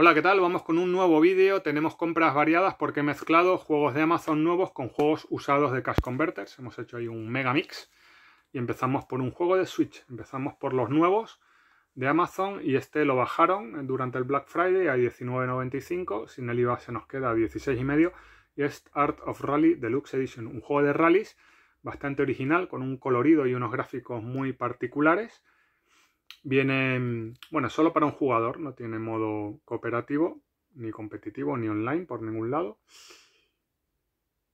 Hola, ¿qué tal? Vamos con un nuevo vídeo. Tenemos compras variadas porque he mezclado juegos de Amazon nuevos con juegos usados de Cash Converters. Hemos hecho ahí un mega mix. Y empezamos por un juego de Switch. Empezamos por los nuevos de Amazon y este lo bajaron durante el Black Friday a 19.95. Sin el IVA se nos queda a 16,5. Y es Art of Rally Deluxe Edition. Un juego de rallies bastante original con un colorido y unos gráficos muy particulares Viene, bueno, solo para un jugador, no tiene modo cooperativo, ni competitivo, ni online por ningún lado.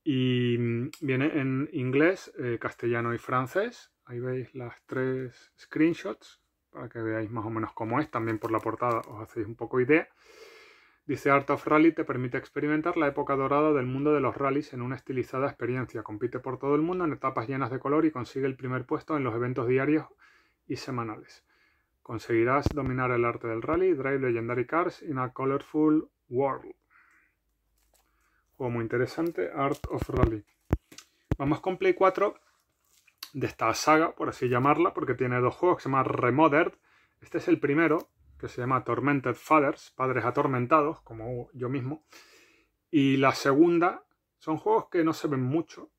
Y viene en inglés, eh, castellano y francés. Ahí veis las tres screenshots para que veáis más o menos cómo es. También por la portada os hacéis un poco idea. Dice Art of Rally te permite experimentar la época dorada del mundo de los rallies en una estilizada experiencia. Compite por todo el mundo en etapas llenas de color y consigue el primer puesto en los eventos diarios y semanales. Conseguirás dominar el arte del rally, Drive Legendary Cars in a Colorful World. Juego muy interesante, Art of Rally. Vamos con Play 4 de esta saga, por así llamarla, porque tiene dos juegos que se llaman Remodered. Este es el primero, que se llama Tormented Fathers, Padres Atormentados, como yo mismo. Y la segunda son juegos que no se ven mucho,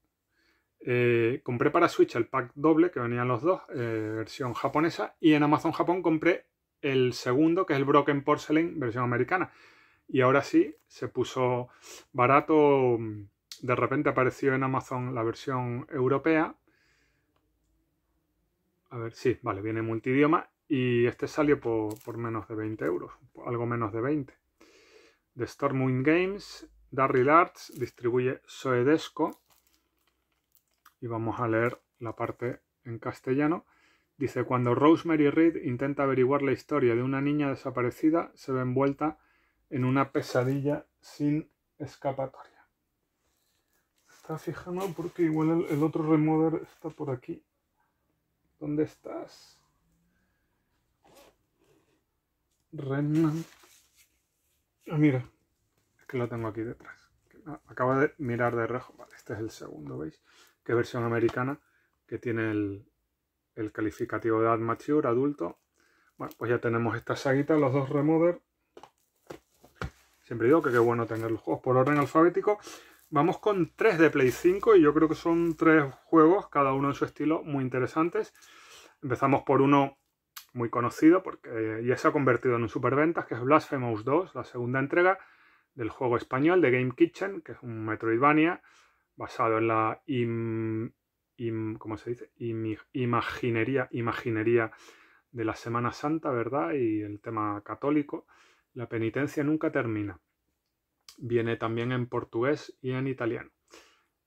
eh, compré para Switch el pack doble, que venían los dos, eh, versión japonesa, y en Amazon Japón compré el segundo, que es el Broken Porcelain, versión americana. Y ahora sí, se puso barato, de repente apareció en Amazon la versión europea. A ver, sí, vale, viene multidioma, y este salió por, por menos de 20 euros, algo menos de 20. De Stormwind Games, Darryl Arts, distribuye Soedesco y vamos a leer la parte en castellano. Dice, cuando Rosemary Reed intenta averiguar la historia de una niña desaparecida, se ve envuelta en una pesadilla sin escapatoria. Está fijando porque igual el, otro remover está por aquí. ¿Dónde estás? Remnant. Ah, mira. Es que lo tengo aquí detrás. Acaba de mirar de rejo. Este es el segundo, ¿veis? Que versión americana, que tiene el, calificativo de Ad Mature, adulto. Bueno, pues ya tenemos esta saguita, los dos Remoder. Siempre digo que qué bueno tener los juegos por orden alfabético. Vamos con tres de Play 5 y yo creo que son tres juegos, cada uno en su estilo, muy interesantes. Empezamos por uno muy conocido porque ya se ha convertido en un superventas, que es Blasphemous 2, la segunda entrega del juego español de Game Kitchen, que es un Metroidvania basado en la se dice? imaginería, imaginería de la Semana Santa, ¿verdad? Y el tema católico. La penitencia nunca termina. Viene también en portugués y en italiano.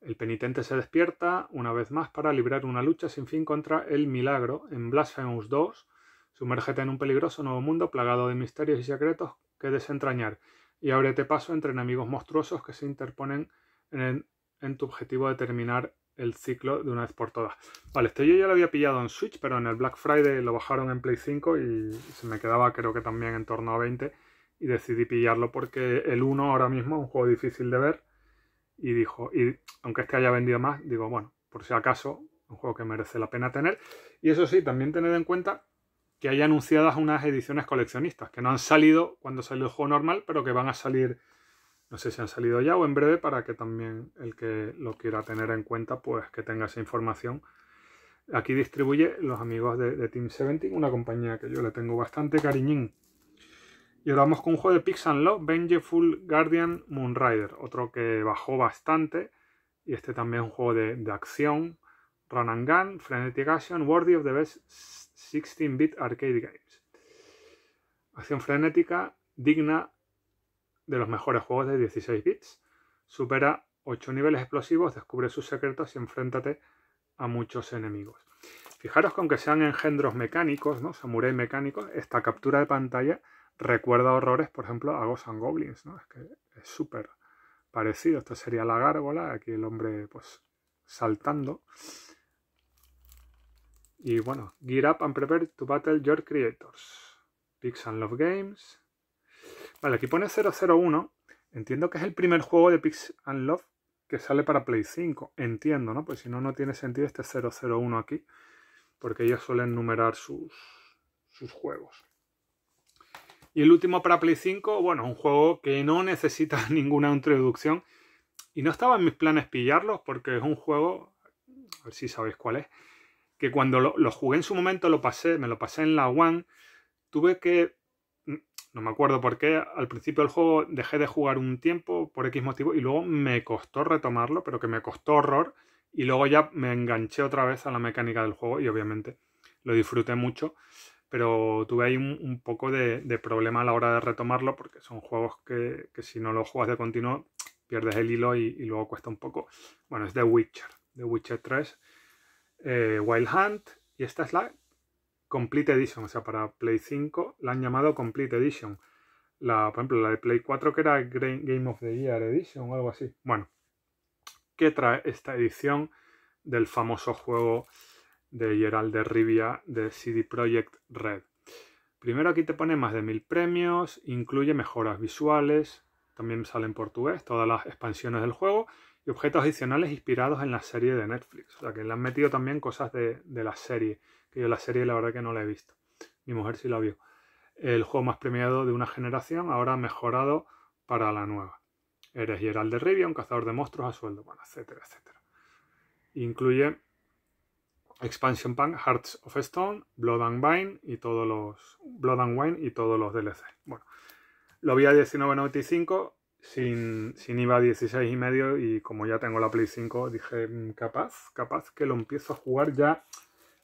El penitente se despierta una vez más para librar una lucha sin fin contra el milagro. En Blasphemous 2, sumérgete en un peligroso nuevo mundo plagado de misterios y secretos que desentrañar y ábrete paso entre enemigos monstruosos que se interponen en en tu objetivo de terminar el ciclo de una vez por todas. Vale, este yo ya lo había pillado en Switch, pero en el Black Friday lo bajaron en Play 5 y se me quedaba creo que también en torno a 20 y decidí pillarlo porque el 1 ahora mismo es un juego difícil de ver y dijo, y aunque este haya vendido más, digo, bueno, por si acaso, un juego que merece la pena tener. Y eso sí, también tened en cuenta que hay anunciadas unas ediciones coleccionistas, que no han salido cuando salió el juego normal, pero que van a salir no sé si han salido ya o en breve para que también el que lo quiera tener en cuenta, pues que tenga esa información. Aquí distribuye los amigos de, Team 70, una compañía que yo le tengo bastante cariñín. Y ahora vamos con un juego de Pix and Love, Vengeful Guardian Moonrider, otro que bajó bastante. Y este también es un juego de, acción, run and gun, frenetic action, worthy of the best 16-bit arcade games. Acción frenética, digna de los mejores juegos de 16 bits. Supera 8 niveles explosivos, descubre sus secretos y enfréntate a muchos enemigos. Fijaros que aunque sean engendros mecánicos, ¿no? Samurai mecánicos, esta captura de pantalla recuerda horrores, por ejemplo, a Ghosts Goblins, ¿no? Es que es súper parecido. Esto sería la gárgola, aquí el hombre, pues, saltando. Y bueno, Gear Up and Prepare to Battle Your Creators. Pix and Love Games. Vale, aquí pone 001. Entiendo que es el primer juego de Pix and Love que sale para Play 5. Entiendo, ¿no? Pues si no, no tiene sentido este 001 aquí. Porque ellos suelen numerar sus, sus juegos. Y el último para Play 5, bueno, un juego que no necesita ninguna introducción. Y no estaba en mis planes pillarlo porque es un juego, a ver si sabéis cuál es, que cuando lo, lo jugué en su momento lo pasé, me lo pasé en la One, tuve que no me acuerdo por qué, al principio del juego dejé de jugar un tiempo por X motivo y luego me costó retomarlo, pero que me costó horror y luego ya me enganché otra vez a la mecánica del juego y obviamente lo disfruté mucho, pero tuve ahí un, poco de, problema a la hora de retomarlo porque son juegos que, si no los juegas de continuo pierdes el hilo y, luego cuesta un poco. Bueno, es The Witcher, The Witcher 3, eh, Wild Hunt y esta es la Complete Edition, o sea, para Play 5 la han llamado Complete Edition. La, por ejemplo, la de Play 4 que era Game of the Year Edition o algo así. Bueno, ¿qué trae esta edición del famoso juego de Gerald de Rivia de CD Projekt Red? Primero aquí te pone más de mil premios, incluye mejoras visuales, también sale en portugués, todas las expansiones del juego y objetos adicionales inspirados en la serie de Netflix. O sea que le han metido también cosas de, la serie que yo la serie la verdad que no la he visto. Mi mujer sí la vio. El juego más premiado de una generación, ahora mejorado para la nueva. Eres Gerald de Rivia, un cazador de monstruos a sueldo, bueno, etcétera, etcétera. Incluye Expansion Pack, Hearts of Stone, Blood and Wine y todos los Blood and Wine y todos los DLC. Bueno, lo vi a 19.95 sin, sin IVA 16 y medio y como ya tengo la Play 5 dije mm, capaz, capaz que lo empiezo a jugar ya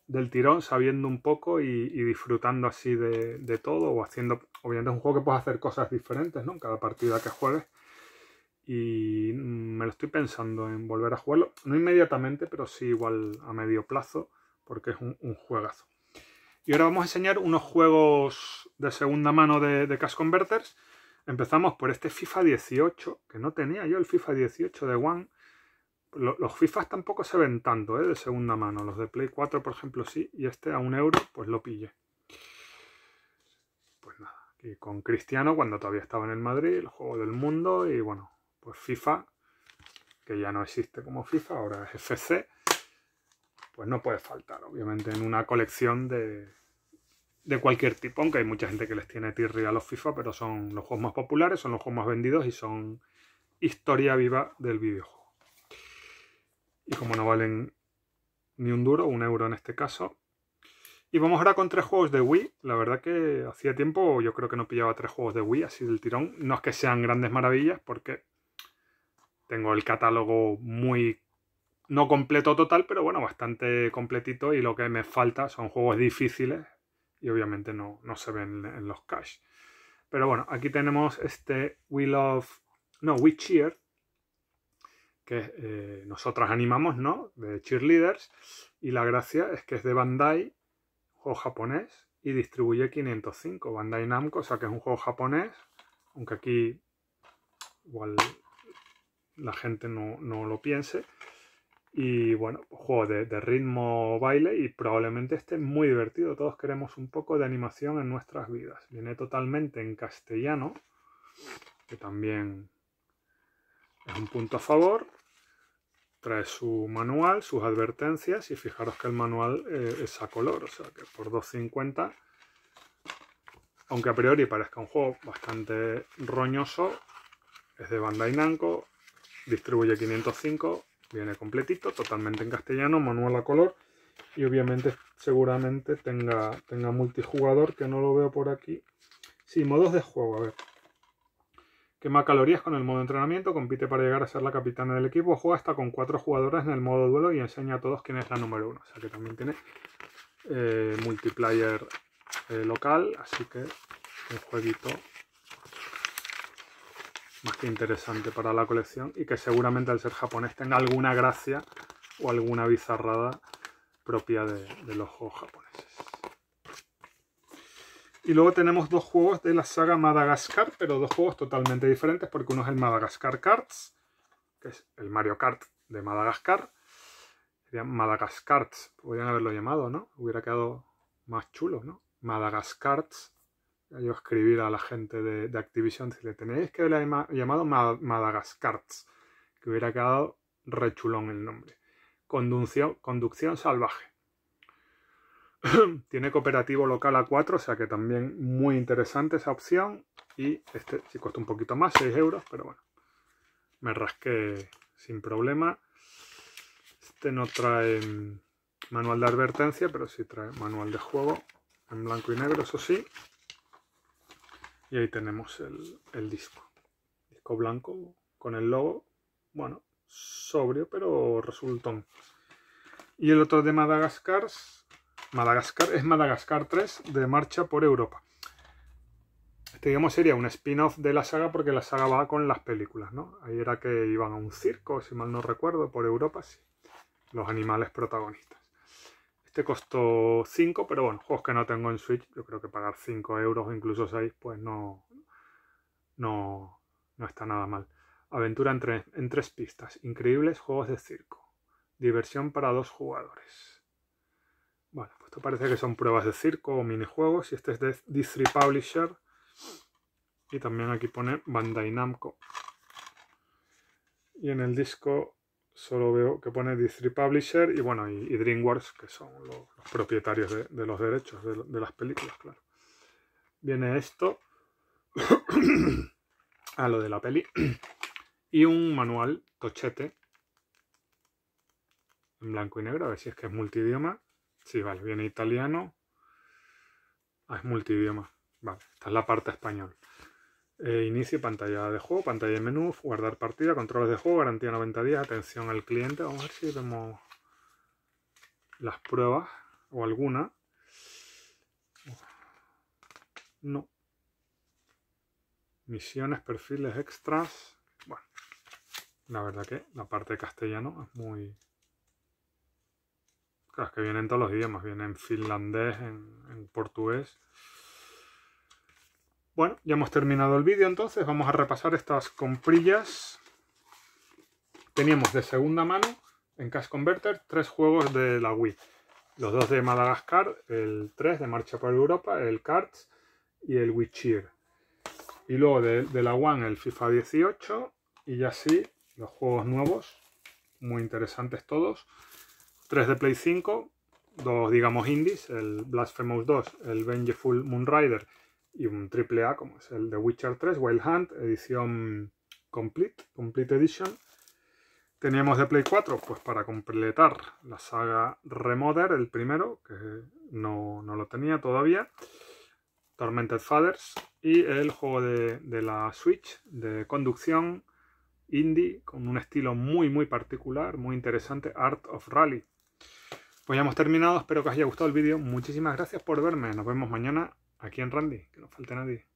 del tirón, sabiendo un poco y, disfrutando así de, todo, o haciendo, obviamente es un juego que puedes hacer cosas diferentes, ¿no? En cada partida que juegues. Y me lo estoy pensando en volver a jugarlo, no inmediatamente, pero sí igual a medio plazo, porque es un, juegazo. Y ahora vamos a enseñar unos juegos de segunda mano de, de Cash Converters. Empezamos por este FIFA 18, que no tenía yo el FIFA 18 de One los FIFAs tampoco se ven tanto, ¿eh? De segunda mano. Los de Play 4, por ejemplo, sí. Y este a un euro, pues lo pille. Pues nada, aquí con Cristiano, cuando todavía estaba en el Madrid, el juego del mundo. Y bueno, pues FIFA, que ya no existe como FIFA, ahora es FC. Pues no puede faltar, obviamente, en una colección de, de cualquier tipo. Aunque hay mucha gente que les tiene tirria a los FIFA, pero son los juegos más populares, son los juegos más vendidos y son historia viva del videojuego. Y como no valen ni un duro, un euro en este caso. Y vamos ahora con tres juegos de Wii. La verdad que hacía tiempo yo creo que no pillaba tres juegos de Wii así del tirón. No es que sean grandes maravillas porque tengo el catálogo muy... No completo total, pero bueno, bastante completito y lo que me falta son juegos difíciles y obviamente no, no se ven en los cash. Pero bueno, aquí tenemos este We Love... No, We Cheer, que eh, nosotros animamos, ¿no? De cheerleaders. Y la gracia es que es de Bandai, juego japonés, y distribuye 505. Bandai Namco, o sea que es un juego japonés, aunque aquí igual la gente no, lo piense. Y bueno, juego de, ritmo baile y probablemente esté muy divertido. Todos queremos un poco de animación en nuestras vidas. Viene totalmente en castellano, que también es un punto a favor. Trae su manual, sus advertencias y fijaros que el manual eh, es a color, o sea que por 2.50, aunque a priori parezca un juego bastante roñoso, es de Bandai Namco, distribuye 505, viene completito, totalmente en castellano, manual a color y obviamente seguramente tenga, tenga multijugador que no lo veo por aquí. Sí, modos de juego, a ver. Quema calorías con el modo entrenamiento, compite para llegar a ser la capitana del equipo, juega hasta con cuatro jugadores en el modo duelo y enseña a todos quién es la número uno. O sea que también tiene eh, multiplayer eh, local, así que un jueguito más que interesante para la colección y que seguramente al ser japonés tenga alguna gracia o alguna bizarrada propia de los juegos japoneses. Y luego tenemos dos juegos de la saga Madagascar, pero dos juegos totalmente diferentes, porque uno es el Madagascar Karts, que es el Mario Kart de Madagascar. Sería Madagascar, podrían haberlo llamado, ¿no? Hubiera quedado más chulo, ¿no? Madagascar. Yo escribir a la gente de, Activision, si le tenéis que haber llamado Madagascar, que hubiera quedado rechulón el nombre. Conducción, salvaje. Tiene cooperativo local a 4, o sea que también muy interesante esa opción. Y este sí cuesta un poquito más, 6 euros, pero bueno, me rasqué sin problema. Este no trae manual de advertencia, pero sí trae manual de juego en blanco y negro, eso sí. Y ahí tenemos el, el disco. Disco blanco con el logo, bueno, sobrio, pero resultón. Y el otro de Madagascar, Madagascar es Madagascar 3 de Marcha por Europa. Este, digamos, sería un spin-off de la saga porque la saga va con las películas, ¿no? Ahí era que iban a un circo, si mal no recuerdo, por Europa, sí. Los animales protagonistas. Este costó 5, pero bueno, juegos que no tengo en Switch, yo creo que pagar 5 euros o incluso 6, pues no, no, no está nada mal. Aventura en, tres pistas. Increíbles juegos de circo. Diversión para dos jugadores. Bueno, pues esto parece que son pruebas de circo o minijuegos. Y este es de D3 Publisher. Y también aquí pone Bandai Namco. Y en el disco solo veo que pone D3 Publisher y bueno, y, DreamWorks, que son los, propietarios de, los derechos de, las películas, claro. Viene esto a lo de la peli y un manual tochete en blanco y negro, a ver si es que es multidioma. Sí, vale, viene italiano. Ah, es multidioma. Vale, esta es la parte español. Eh, inicio, pantalla de juego, pantalla de menú, guardar partida, controles de juego, garantía 90 días, atención al cliente. Vamos a ver si vemos las pruebas o alguna. No. Misiones, perfiles, extras. Bueno, la verdad que la parte de castellano es muy... Claro, es que vienen todos los idiomas, viene en finlandés, en, portugués. Bueno, ya hemos terminado el vídeo entonces, vamos a repasar estas comprillas. Teníamos de segunda mano, en Cash Converter, tres juegos de la Wii. Los dos de Madagascar, el 3 de Marcha por Europa, el Cards y el Wii Cheer. Y luego de, de la One el FIFA 18 y ya sí los juegos nuevos, muy interesantes todos. 3 de Play 5, dos digamos indies, el Blasphemous 2, el Vengeful Moonrider y un triple A como es el de Witcher 3, Wild Hunt, edición complete, complete edition. Teníamos de Play 4, pues para completar la saga Remoder, el primero, que no, no lo tenía todavía. Tormented Fathers y el juego de, de la Switch de conducción indie con un estilo muy muy particular, muy interesante, Art of Rally. Pues ya hemos terminado, espero que os haya gustado el vídeo, muchísimas gracias por verme, nos vemos mañana aquí en Randy, que no falte nadie.